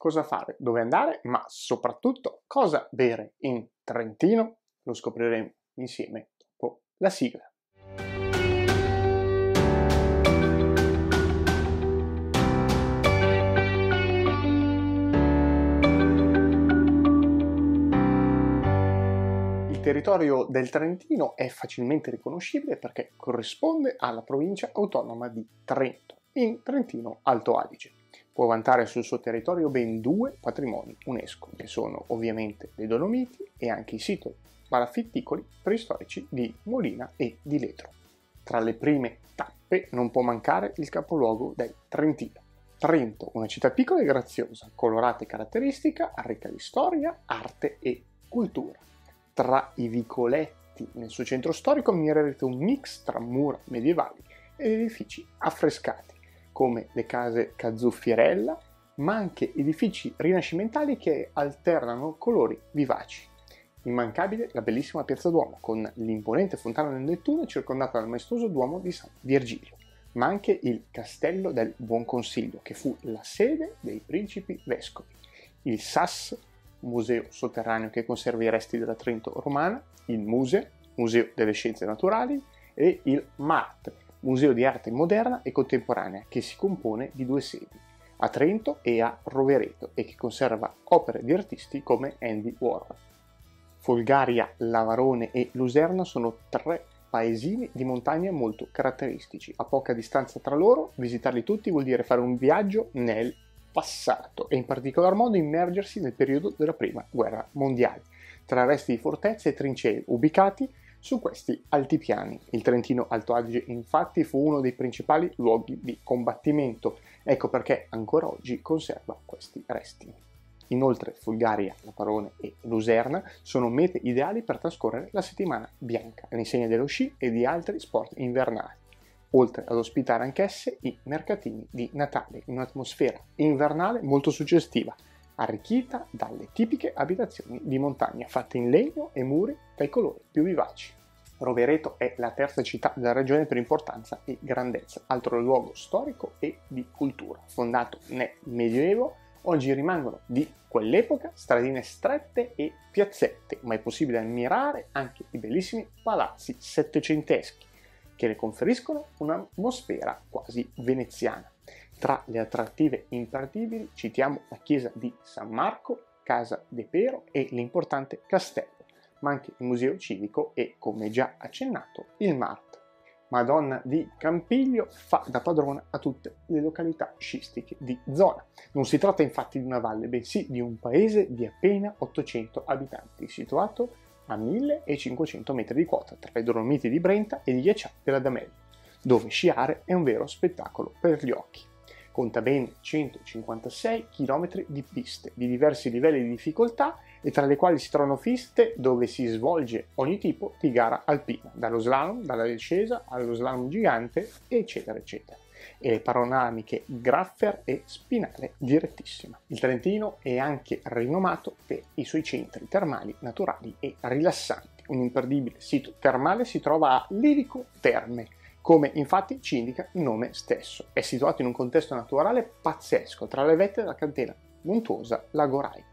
cosa fare, dove andare, ma soprattutto cosa bere in Trentino, lo scopriremo insieme dopo la sigla. Il territorio del Trentino è facilmente riconoscibile perché corrisponde alla provincia autonoma di Trento, in Trentino Alto Adige. Può vantare sul suo territorio ben due patrimoni UNESCO, che sono ovviamente le Dolomiti e anche i siti palafitticoli preistorici di Molina e di Letro. Tra le prime tappe non può mancare il capoluogo del Trentino. Trento, una città piccola e graziosa, colorata e caratteristica, ricca di storia, arte e cultura tra i vicoletti nel suo centro storico mirerete un mix tra mura medievali ed edifici affrescati, come le case Cazzuffierella, ma anche edifici rinascimentali che alternano colori vivaci. Immancabile la bellissima Piazza Duomo, con l'imponente fontana del Nettuno circondata dal maestoso Duomo di San Virgilio, ma anche il Castello del Buon Consiglio, che fu la sede dei principi vescovi, il Sas museo sotterraneo che conserva i resti della Trento romana, il Muse, Museo delle Scienze Naturali, e il MART, Museo di Arte Moderna e Contemporanea, che si compone di due sedi, a Trento e a Rovereto, e che conserva opere di artisti come Andy Warhol. Folgaria, Lavarone e Luserna sono tre paesini di montagna molto caratteristici. A poca distanza tra loro, visitarli tutti vuol dire fare un viaggio nel passato e in particolar modo immergersi nel periodo della prima guerra mondiale, tra resti di fortezze e trincee ubicati su questi altipiani. Il Trentino Alto Adige infatti fu uno dei principali luoghi di combattimento, ecco perché ancora oggi conserva questi resti. Inoltre Fulgaria, Laparone e Luserna sono mete ideali per trascorrere la settimana bianca, all'insegna dello sci e di altri sport invernali oltre ad ospitare anch'esse i mercatini di Natale in un'atmosfera invernale molto suggestiva, arricchita dalle tipiche abitazioni di montagna fatte in legno e muri dai colori più vivaci. Rovereto è la terza città della regione per importanza e grandezza, altro luogo storico e di cultura. Fondato nel Medioevo, oggi rimangono di quell'epoca stradine strette e piazzette, ma è possibile ammirare anche i bellissimi palazzi settecenteschi che le conferiscono un'atmosfera quasi veneziana. Tra le attrattive imperdibili citiamo la chiesa di San Marco, Casa de Pero e l'importante castello, ma anche il museo civico e, come già accennato, il Mart. Madonna di Campiglio fa da padrona a tutte le località scistiche di zona. Non si tratta infatti di una valle, bensì di un paese di appena 800 abitanti, situato a 1500 metri di quota tra le Dolomiti di Brenta e gli ghiacciai della D'Amelio, dove sciare è un vero spettacolo per gli occhi. Conta ben 156 km di piste di diversi livelli di difficoltà e tra le quali si trovano piste dove si svolge ogni tipo di gara alpina, dallo slalom, dalla discesa allo slalom gigante, eccetera, eccetera e le panoramiche graffer e spinale direttissima. Il Trentino è anche rinomato per i suoi centri termali naturali e rilassanti. Un imperdibile sito termale si trova a Lirico Terme, come infatti ci indica il nome stesso. È situato in un contesto naturale pazzesco tra le vette della catena montuosa Lago Rai.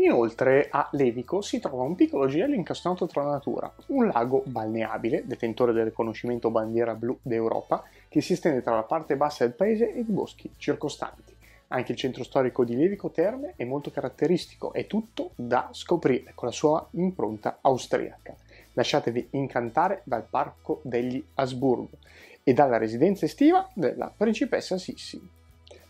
Inoltre a Levico si trova un piccolo gioiello incastonato tra la natura, un lago balneabile, detentore del riconoscimento bandiera blu d'Europa, che si estende tra la parte bassa del paese e i boschi circostanti. Anche il centro storico di Levico Terme è molto caratteristico, è tutto da scoprire con la sua impronta austriaca. Lasciatevi incantare dal parco degli Asburgo e dalla residenza estiva della principessa Sissi.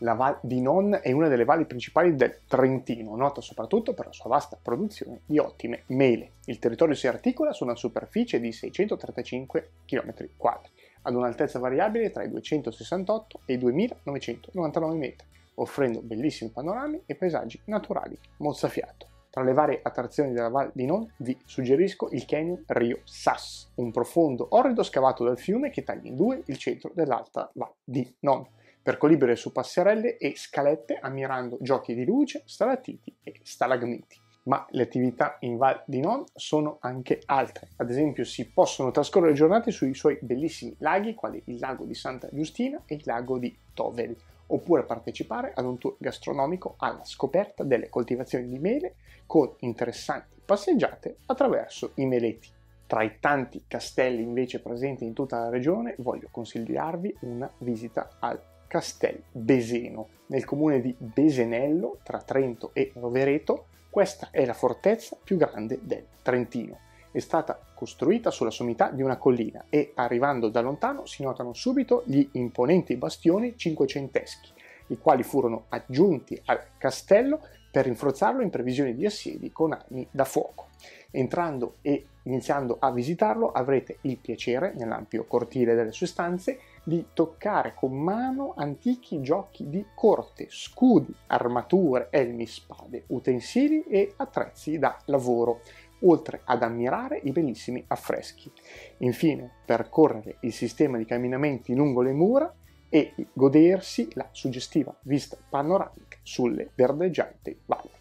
La Val di Non è una delle valli principali del Trentino, nota soprattutto per la sua vasta produzione di ottime mele. Il territorio si articola su una superficie di 635 km2, ad un'altezza variabile tra i 268 e i 2999 metri, offrendo bellissimi panorami e paesaggi naturali mozzafiato. Tra le varie attrazioni della Val di Non vi suggerisco il canyon Rio Sass, un profondo orrido scavato dal fiume che taglia in due il centro dell'alta Val di Non percorribile su passerelle e scalette ammirando giochi di luce, stalattiti e stalagmiti. Ma le attività in Val di Non sono anche altre. Ad esempio si possono trascorrere giornate sui suoi bellissimi laghi, quali il lago di Santa Giustina e il lago di Tovel, oppure partecipare ad un tour gastronomico alla scoperta delle coltivazioni di mele con interessanti passeggiate attraverso i meleti. Tra i tanti castelli invece presenti in tutta la regione voglio consigliarvi una visita al Castel Beseno, nel comune di Besenello, tra Trento e Rovereto. Questa è la fortezza più grande del Trentino. È stata costruita sulla sommità di una collina e arrivando da lontano si notano subito gli imponenti bastioni cinquecenteschi, i quali furono aggiunti al castello per rinforzarlo in previsione di assedi con armi da fuoco. Entrando e iniziando a visitarlo avrete il piacere, nell'ampio cortile delle sue stanze, di toccare con mano antichi giochi di corte, scudi, armature, elmi, spade, utensili e attrezzi da lavoro, oltre ad ammirare i bellissimi affreschi. Infine, percorrere il sistema di camminamenti lungo le mura e godersi la suggestiva vista panoramica sulle verdeggianti valli.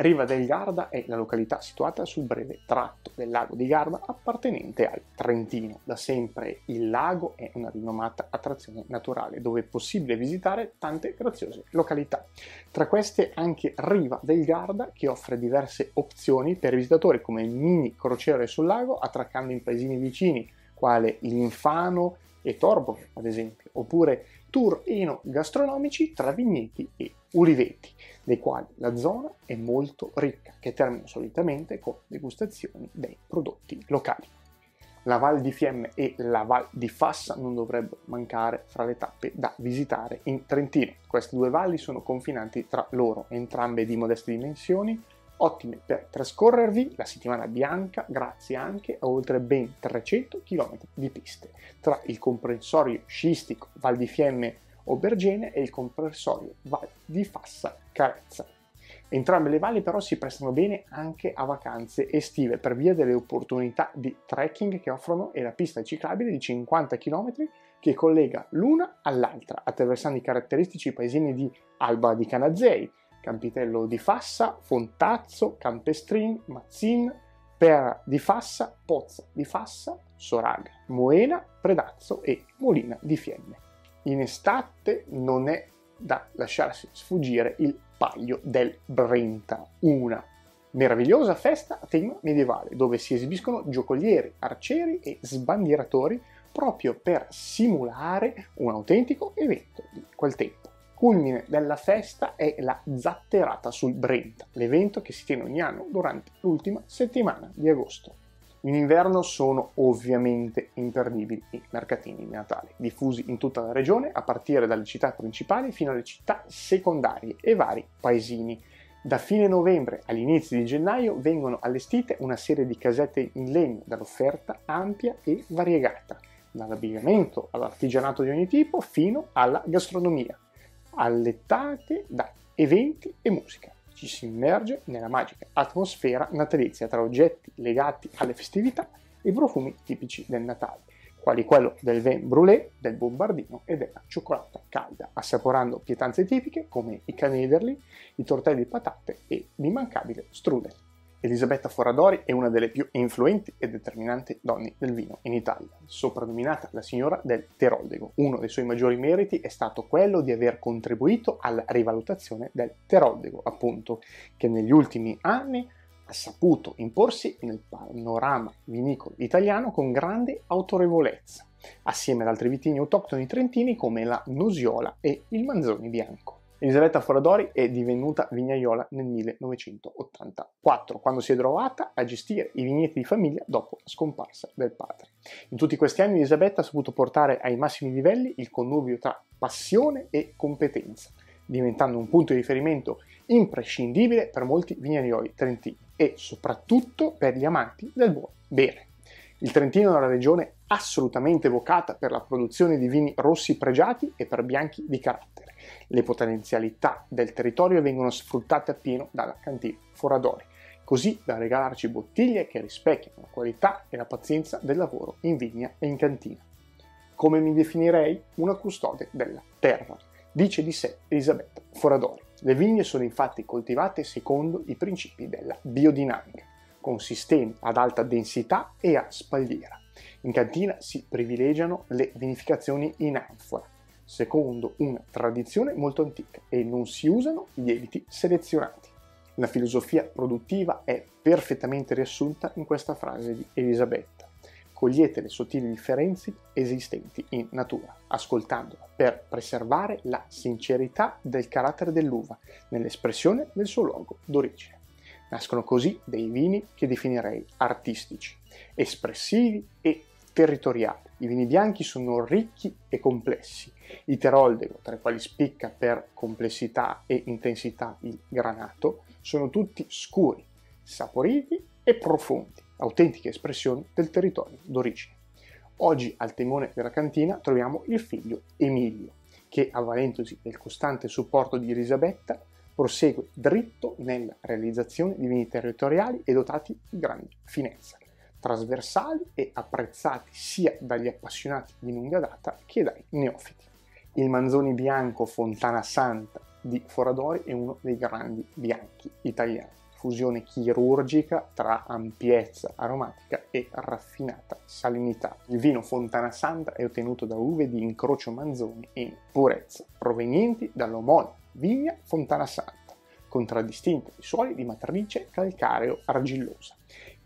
Riva del Garda è la località situata sul breve tratto del lago di Garda appartenente al Trentino. Da sempre il lago è una rinomata attrazione naturale dove è possibile visitare tante graziose località. Tra queste anche Riva del Garda che offre diverse opzioni per visitatori come mini crociere sul lago attraccando in paesini vicini quale Infano e Torbo ad esempio, oppure tour enogastronomici tra vigneti e uliveti, dei quali la zona è molto ricca, che termina solitamente con degustazioni dei prodotti locali. La Val di Fiemme e la Val di Fassa non dovrebbero mancare fra le tappe da visitare in Trentino. Queste due valli sono confinanti tra loro, entrambe di modeste dimensioni, ottime per trascorrervi la settimana bianca grazie anche a oltre ben 300 km di piste tra il comprensorio sciistico Val di Fiemme Aubergene e il comprensorio Val di Fassa Carezza. Entrambe le valli però si prestano bene anche a vacanze estive per via delle opportunità di trekking che offrono e la pista ciclabile di 50 km che collega l'una all'altra attraversando i caratteristici paesini di Alba di Canazei, Campitello di Fassa, Fontazzo, Campestrin, Mazzin, Pera di Fassa, Pozza di Fassa, Soraga, Moena, Predazzo e Molina di Fiemme. In estate non è da lasciarsi sfuggire il Paglio del Brenta, una meravigliosa festa a tema medievale dove si esibiscono giocolieri, arcieri e sbandieratori proprio per simulare un autentico evento di quel tempo. Culmine della festa è la Zatterata sul Brenta, l'evento che si tiene ogni anno durante l'ultima settimana di agosto. In inverno sono ovviamente imperdibili i mercatini di Natale, diffusi in tutta la regione a partire dalle città principali fino alle città secondarie e vari paesini. Da fine novembre all'inizio di gennaio vengono allestite una serie di casette in legno dall'offerta ampia e variegata, dall'abbigliamento all'artigianato di ogni tipo fino alla gastronomia allettate da eventi e musica. Ci si immerge nella magica atmosfera natalizia tra oggetti legati alle festività e profumi tipici del Natale, quali quello del vin brûlé, del bombardino e della cioccolata calda, assaporando pietanze tipiche come i canederli, i tortelli di patate e l'immancabile strudel. Elisabetta Foradori è una delle più influenti e determinanti donne del vino in Italia, soprannominata la signora del Teroldego. Uno dei suoi maggiori meriti è stato quello di aver contribuito alla rivalutazione del Teroldego, appunto, che negli ultimi anni ha saputo imporsi nel panorama vinicolo italiano con grande autorevolezza, assieme ad altri vitigni autoctoni trentini come la Nosiola e il Manzoni Bianco. Elisabetta Foradori è divenuta vignaiola nel 1984, quando si è trovata a gestire i vigneti di famiglia dopo la scomparsa del padre. In tutti questi anni Elisabetta ha saputo portare ai massimi livelli il connubio tra passione e competenza, diventando un punto di riferimento imprescindibile per molti vignaioli trentini e soprattutto per gli amanti del buon bere. Il Trentino è una regione assolutamente vocata per la produzione di vini rossi pregiati e per bianchi di carattere le potenzialità del territorio vengono sfruttate appieno dalla cantina Foradori, così da regalarci bottiglie che rispecchiano la qualità e la pazienza del lavoro in vigna e in cantina. Come mi definirei? Una custode della terra, dice di sé Elisabetta Foradori. Le vigne sono infatti coltivate secondo i principi della biodinamica, con sistemi ad alta densità e a spalliera. In cantina si privilegiano le vinificazioni in anfora, secondo una tradizione molto antica e non si usano lieviti selezionati. La filosofia produttiva è perfettamente riassunta in questa frase di Elisabetta. Cogliete le sottili differenze esistenti in natura, ascoltandola per preservare la sincerità del carattere dell'uva nell'espressione del suo luogo d'origine. Nascono così dei vini che definirei artistici, espressivi e territoriali. I vini bianchi sono ricchi e complessi. I Teroldego, tra i quali spicca per complessità e intensità il granato, sono tutti scuri, saporiti e profondi, autentiche espressioni del territorio d'origine. Oggi al timone della cantina troviamo il figlio Emilio, che avvalendosi del costante supporto di Elisabetta prosegue dritto nella realizzazione di vini territoriali e dotati di grande finezza, trasversali e apprezzati sia dagli appassionati di lunga data che dai neofiti. Il Manzoni Bianco Fontana Santa di Foradori è uno dei grandi bianchi italiani, fusione chirurgica tra ampiezza aromatica e raffinata salinità. Il vino Fontana Santa è ottenuto da uve di incrocio Manzoni in purezza, provenienti dall'omonimo vigna Fontana Santa, contraddistinta di suoli di matrice calcareo-argillosa.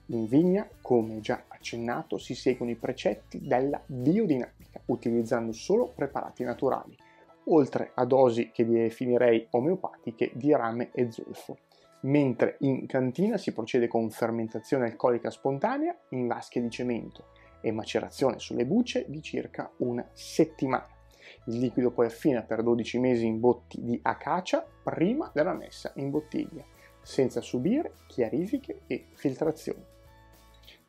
In vigna, come già accennato, si seguono i precetti della biodinamica, utilizzando solo preparati naturali, oltre a dosi che definirei omeopatiche di rame e zolfo. Mentre in cantina si procede con fermentazione alcolica spontanea in vasche di cemento e macerazione sulle bucce di circa una settimana. Il liquido poi affina per 12 mesi in botti di acacia prima della messa in bottiglia, senza subire chiarifiche e filtrazioni.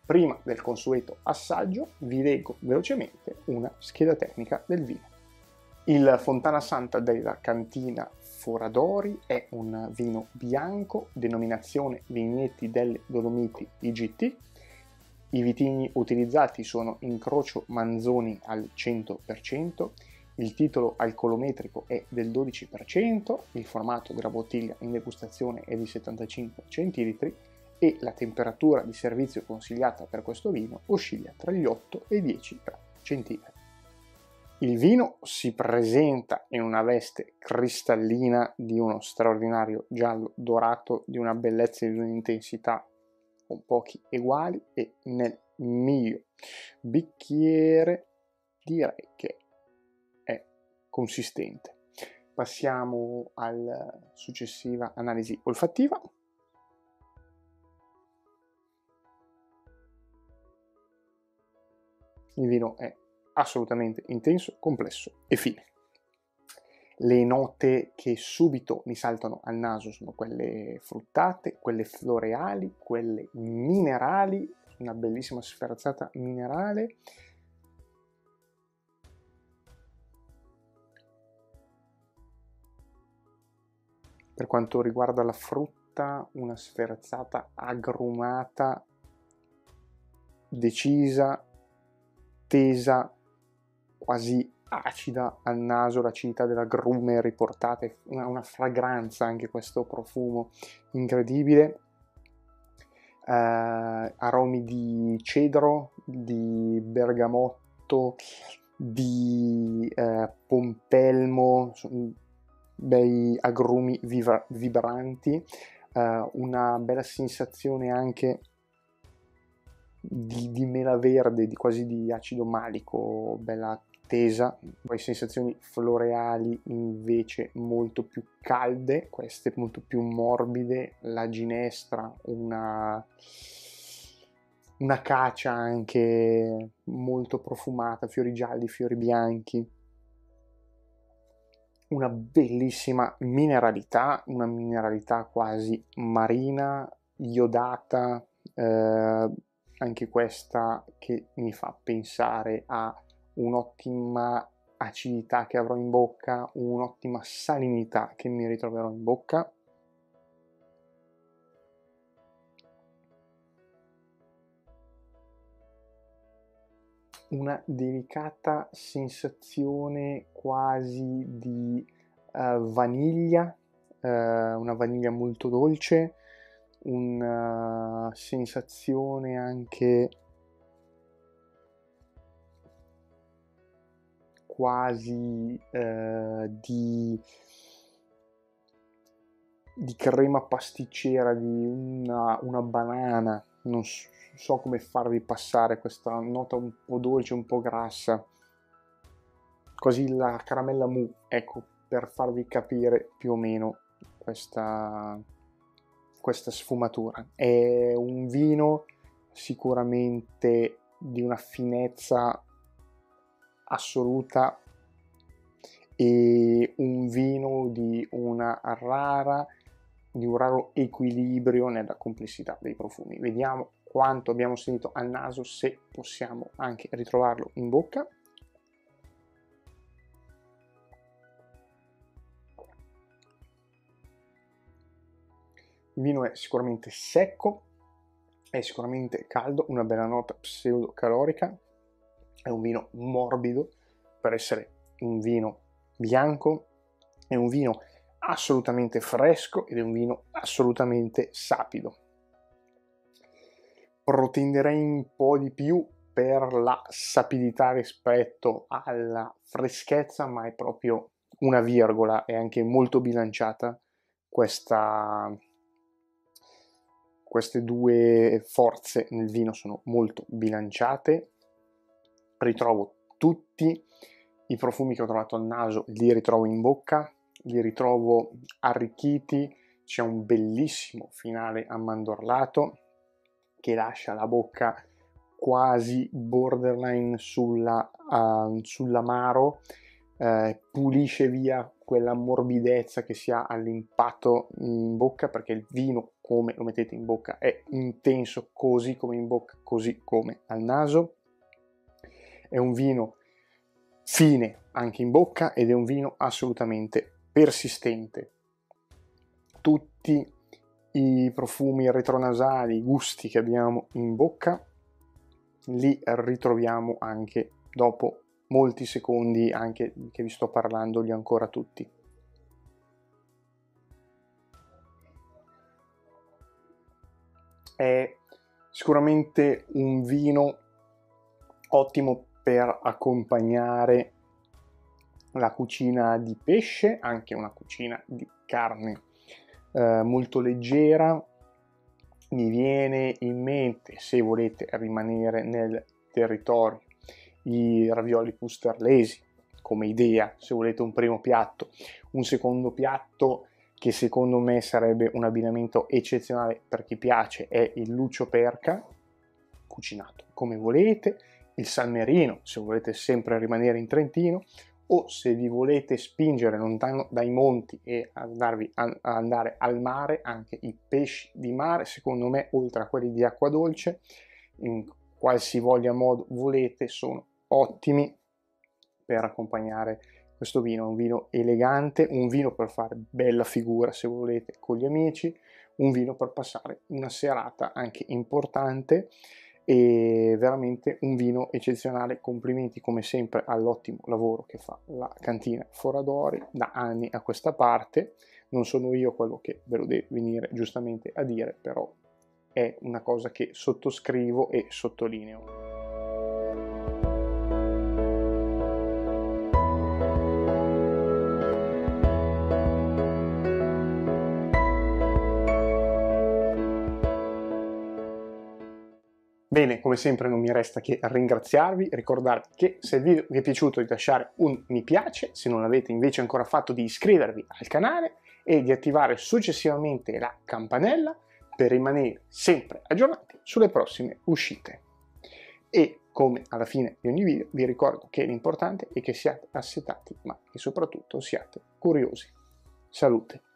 Prima del consueto assaggio vi leggo velocemente una scheda tecnica del vino. Il Fontana Santa della cantina Foradori è un vino bianco, denominazione Vigneti delle Dolomiti IGT. I vitigni utilizzati sono Incrocio Manzoni al 100%, il titolo alcolometrico è del 12%, il formato della bottiglia in degustazione è di 75 centilitri e la temperatura di servizio consigliata per questo vino oscilla tra gli 8 e i 10 gradi centigradi. Il vino si presenta in una veste cristallina di uno straordinario giallo dorato di una bellezza e di un'intensità con pochi uguali e nel mio bicchiere direi che consistente. Passiamo alla successiva analisi olfattiva. Il vino è assolutamente intenso, complesso e fine. Le note che subito mi saltano al naso sono quelle fruttate, quelle floreali, quelle minerali, una bellissima sferzata minerale Per quanto riguarda la frutta, una sferzata agrumata, decisa, tesa, quasi acida al naso, l'acidità dell'agrume riportata, una, una fragranza anche questo profumo incredibile. Uh, aromi di cedro, di bergamotto, di uh, pompelmo, bei agrumi vibra- vibranti, uh, una bella sensazione anche di, di, mela verde, di quasi di acido malico, bella tesa, poi sensazioni floreali invece molto più calde, queste molto più morbide, la ginestra, una, una cacia anche molto profumata, fiori gialli, fiori bianchi una bellissima mineralità, una mineralità quasi marina, iodata, eh, anche questa che mi fa pensare a un'ottima acidità che avrò in bocca, un'ottima salinità che mi ritroverò in bocca. Una delicata sensazione quasi di uh, vaniglia, uh, una vaniglia molto dolce, una sensazione anche quasi eh, di, di crema pasticcera di una, una banana, non so come farvi passare questa nota un po' dolce, un po' grassa, così la caramella mu, ecco, per farvi capire più o meno questa, questa sfumatura. È un vino sicuramente di una finezza assoluta e un vino di una rara di un raro equilibrio nella complessità dei profumi. Vediamo quanto abbiamo sentito al naso, se possiamo anche ritrovarlo in bocca. Il vino è sicuramente secco, è sicuramente caldo, una bella nota pseudo-calorica, è un vino morbido per essere un vino bianco, è un vino assolutamente fresco ed è un vino assolutamente sapido. Protenderei un po' di più per la sapidità rispetto alla freschezza, ma è proprio una virgola, è anche molto bilanciata questa, queste due forze nel vino sono molto bilanciate. Ritrovo tutti i profumi che ho trovato al naso, li ritrovo in bocca, li ritrovo arricchiti, c'è un bellissimo finale ammandorlato che lascia la bocca quasi borderline sulla, uh, sull'amaro, uh, pulisce via quella morbidezza che si ha all'impatto in bocca perché il vino come lo mettete in bocca è intenso così come in bocca così come al naso. È un vino fine anche in bocca ed è un vino assolutamente persistente. Tutti i profumi retronasali i gusti che abbiamo in bocca li ritroviamo anche dopo molti secondi anche che vi sto parlando li ancora tutti. È sicuramente un vino ottimo per accompagnare la cucina di pesce, anche una cucina di carne eh, molto leggera. Mi viene in mente, se volete rimanere nel territorio i ravioli pusterlesi come idea, se volete un primo piatto, un secondo piatto che secondo me sarebbe un abbinamento eccezionale per chi piace è il lucio perca cucinato come volete, il salmerino se volete sempre rimanere in Trentino o se vi volete spingere lontano dai monti e andarvi a, andare al mare, anche i pesci di mare, secondo me, oltre a quelli di acqua dolce, in qualsivoglia modo volete, sono ottimi per accompagnare questo vino. un vino elegante, un vino per fare bella figura se volete con gli amici, un vino per passare una serata anche importante e veramente un vino eccezionale. Complimenti come sempre all'ottimo lavoro che fa la cantina Foradori da anni a questa parte. Non sono io quello che ve lo deve venire giustamente a dire, però è una cosa che sottoscrivo e sottolineo. Bene, come sempre non mi resta che ringraziarvi, ricordarvi che se il video vi è piaciuto di lasciare un mi piace, se non l'avete invece ancora fatto di iscrivervi al canale e di attivare successivamente la campanella per rimanere sempre aggiornati sulle prossime uscite. E come alla fine di ogni video vi ricordo che l'importante è che siate assetati ma che soprattutto siate curiosi. Salute!